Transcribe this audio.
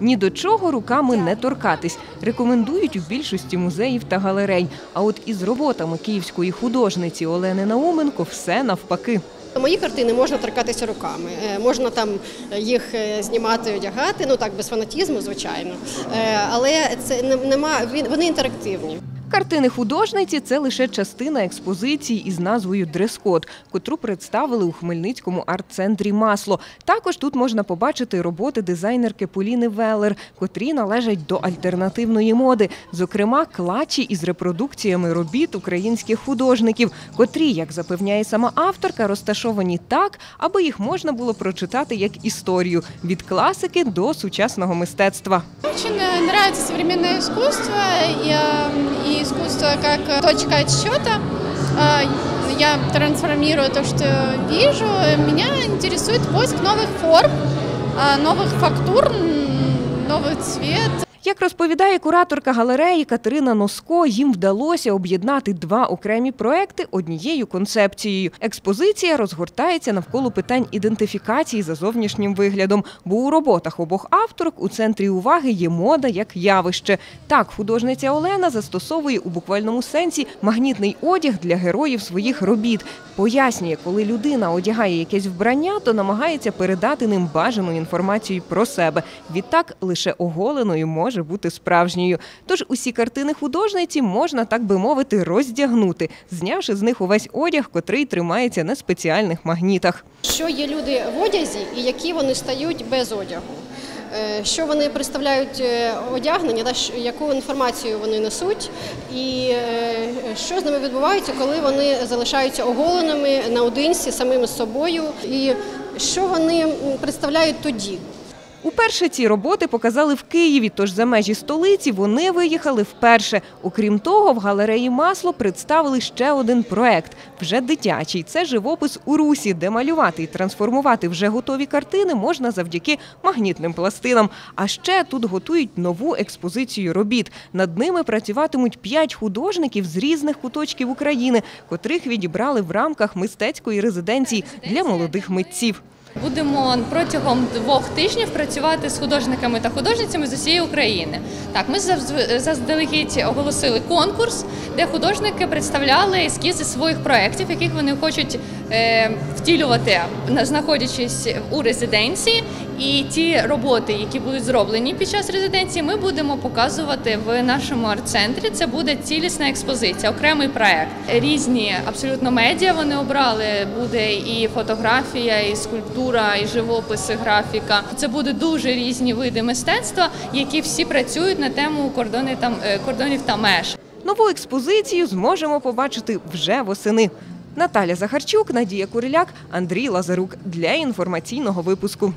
Ні до чого руками не торкатись. Рекомендують у більшості музеїв та галерей. А от із роботами київської художниці Олени Науменко все навпаки. Мої картини можна торкатися руками, Е, можна там їх е, знімати, одягати, ну так без фанатізму, звичайно. Е, Але це нема вони інтерактивні. Картини художниці це лише частина експозиції із назвою Дрес-код, котру представили у Хмельницькому арт-центрі Масло. Також тут можна побачити роботи дизайнерки Поліни Веллер, котрі належать до альтернативної моди, зокрема клачі із репродукціями робіт українських художників, котрі, як запевняє сама авторка, розташовані так, аби їх можна було прочитати як історію від класики до сучасного мистецтва. Очень э, нравится современное искусство искусство как э, точка отсчета. Э, Я трансформирую то, что вижу. Меня интересует поиск новых форм, э, новых фактур, новый цвет. Як розповідає кураторка галереї Катерина Носко, їм вдалося об'єднати два окремі проекти однією концепцією. Експозиція розгортається навколо питань ідентифікації за зовнішнім виглядом, бо у роботах обох авторок у центрі уваги є мода як явище. Так, художниця Олена застосовує у буквальному сенсі магнітний одяг для героїв своїх робіт. Пояснює, коли людина одягає якесь вбрання, то намагається передати ним бажану інформацію про себе. Відтак лише оголеною може бути справжньою. Тож усі картини художниці можна, так би мовити, роздягнути, знявши з них увесь одяг, котрий тримається на спеціальних магнітах. Що є люди в одязі і які вони стають без одягу? Е, Що вони представляють е, одягнення, та яку інформацію вони несуть, і е, що з ними відбувається, коли вони залишаються оголеними наодинці самими собою, і що вони представляють тоді? Уперше ці роботи показали в Києві, тож за межі столиці вони виїхали вперше. Окрім того, в галереї Масло представили ще один проект вже дитячий. Це живопис у русі, де малювати і трансформувати вже готові картини можна завдяки магнітним пластинам. А ще тут готують нову експозицію робіт. Над ними працюватимуть п'ять художників з різних куточків України, котрих відібрали в рамках мистецької резиденції для молодих митців. Будемо протягом двох тижнів працювати з художниками та художницями з усієї України. Так, ми заздалегідь оголосили конкурс, де художники представляли ескізи своїх проєктів, яких вони хочуть е, втілювати, знаходячись у резиденції. І ті роботи, які будуть зроблені під час резиденції, ми будемо показувати в нашому арт-центрі. Це буде цілісна експозиція, окремий проект. Різні абсолютно медіа вони обрали. Буде і фотографія, і скульптура, і живопис, і графіка. Це буде дуже різні види мистецтва, які всі працюють на тему кордони та, е, кордонів та меж. Нову експозицію зможемо побачити вже восени. Наталя Захарчук, Надія Куриляк, Андрій Лазарук для інформаційного випуску.